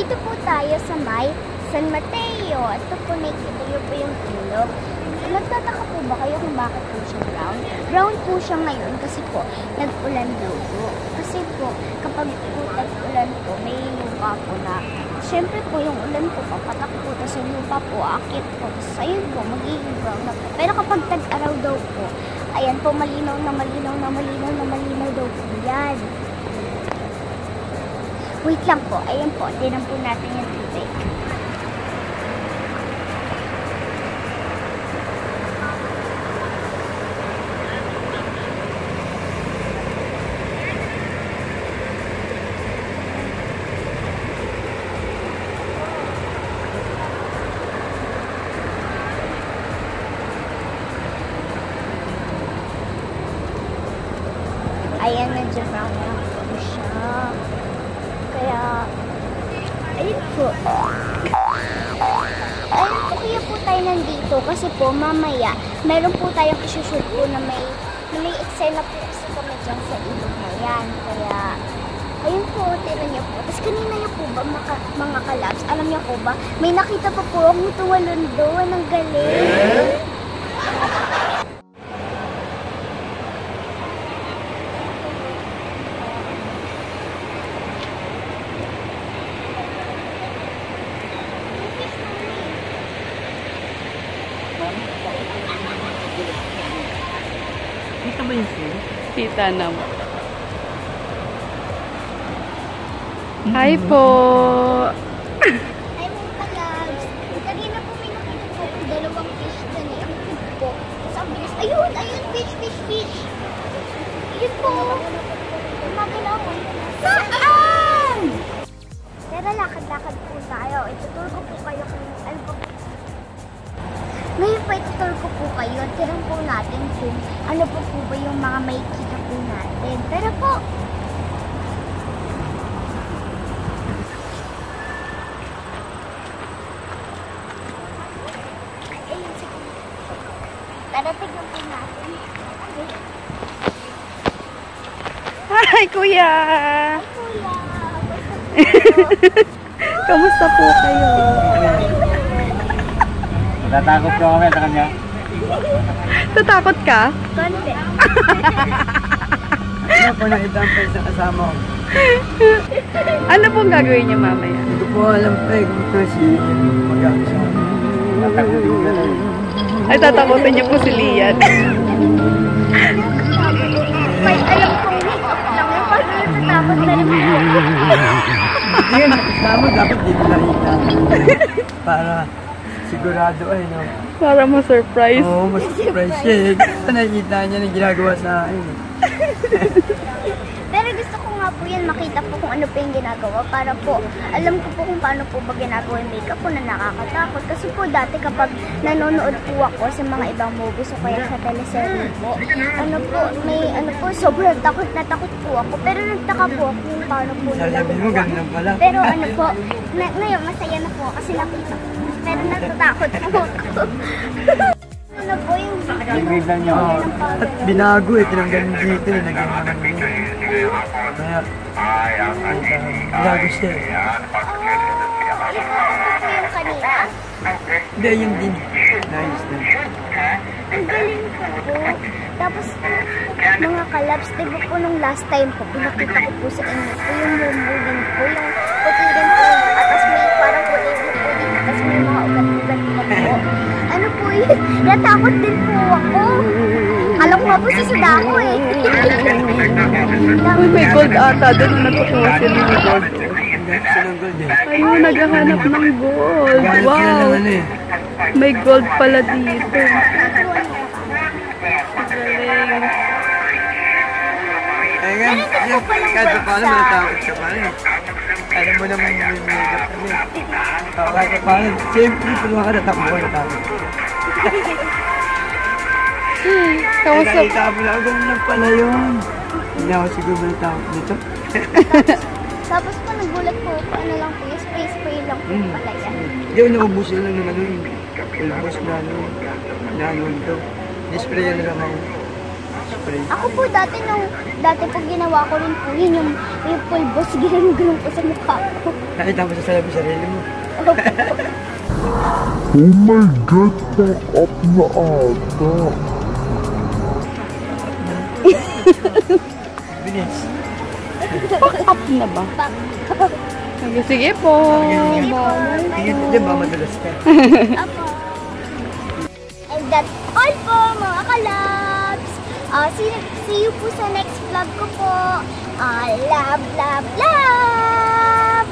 Nandito po tayo sa may San Mateo. Ito po nakikita niyo po yung ilog. Nagtataka po ba kayo kung bakit po siya brown? Brown po siya ngayon kasi po nag-ulan daw po. Kasi po kapag po nag-ulan po may lupa po na Siyempre po yung ulan po papatak po tapos yung lupa po akit po tapos ayun po magiging brown na. Pero kapag tag-araw daw po ayan po malinaw na malinaw na malinaw na malinaw daw po yan. Wait lang po. Ayan po. Tinan po natin yung tubig. Ayan, medyo brown na po siya. Kaya, ayun po. Ayun po, kaya po tayo nandito kasi po mamaya, meron po tayong isushoot po na may, na may eksena po kasi kami dyan sa ilog na yan. Kaya, ayun po, tira niyo po. Tapos kanina niyo po ba, mga, mga kalabs, alam niyo po ba, may nakita pa po akong tuwalon doon, ang galing. Kita ba yung food? Kita naman. Hi po! natin ano po po ba yung mga may kita po natin. Tara po. Ayun, sige. Tara, tignan po natin. Ay, Hi, kuya! kuya. Kamusta po kayo? Natatakot ko kami sa kanya. Tatakot ka? Konti. Ano po nakita ang pa isang kasama ko? Ano pong gagawin niyo mamaya? Hindi po alam pa eh kung kasi siya. Ka na. Ay, tatakutin niyo po si Lian. May alam kong lang yun. Paano natatakot na rin kasama dapat dito nakita. Para sigurado ay no. Para ma-surprise. Oo, mas surprise siya eh. Kasi nakikita niya na ginagawa sa akin eh. Pero gusto ko nga po yan makita po kung ano po yung ginagawa para po alam ko po kung paano po ba ginagawa yung makeup po na nakakatakot. Kasi po dati kapag nanonood po ako sa mga ibang movies o kaya sa teleserye po, ano po, may ano po, sobrang takot na takot po ako. Pero nagtaka po ako kung paano po nila Sabi mo, ganun pala. Pero ano po, na, ngayon masaya na po kasi nakita ko. Pero natatakot po ako. ano po yung lang niya ako. At binago eh, tinanggal dito eh. Naging naman niya. Kaya, binago siya eh. Hindi, yun din. Nice din. Ang galing ko po. Tapos, mga kalabs, di ba po nung last time po, pinakita ko po sa inyo po yung mumulin po, yung puti yun. Natakot din po ako. Alam ko nga po si Sudako eh. Uy, may gold ata. Doon na natutuwa sila ng gold. Ayun, naghahanap ng gold. Wow. eh. May gold pala dito. Galing. Eh nga, yan, kahit pa paano matatakot ka pa rin. Alam mo naman yung makeup kami. Oh, kahit pa paano, siyempre, pulwa ka natakbo ka natakot. Kamusta? Nakita mo lang, ganun lang pala yun. Hindi ako siguro natakot nito. Tapos po nagulat po ano lang po, yung spray-spray lang po Hmm. pala yan. Hindi ako naubos na lang ng ano. Ulbos na ano, na ano ito. Display na lang ako. Spray. Ako po dati nung, dati po ginawa ko rin po yun, yung, yung pulbos, ginanong po sa mukha ko. Nakita mo sa salabi sarili mo. Oh my God, fuck up na ata. Bilis. Up na ba? Sige, sige po. Bye. Tingin mo dyan ba madalas ka? Apo. And that's all po mga kalabs. Uh, see, see you po sa next vlog ko po. Uh, love, love, love!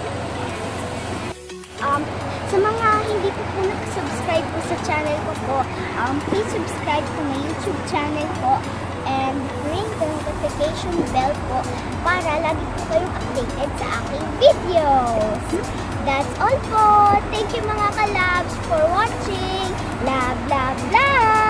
Um, sa mga hindi po po nakasubscribe po sa channel ko po, um, please subscribe po na YouTube channel ko and ring the notification bell po para lagi po kayong updated sa aking videos. That's all po. Thank you mga kalabs for watching. Love, love, love!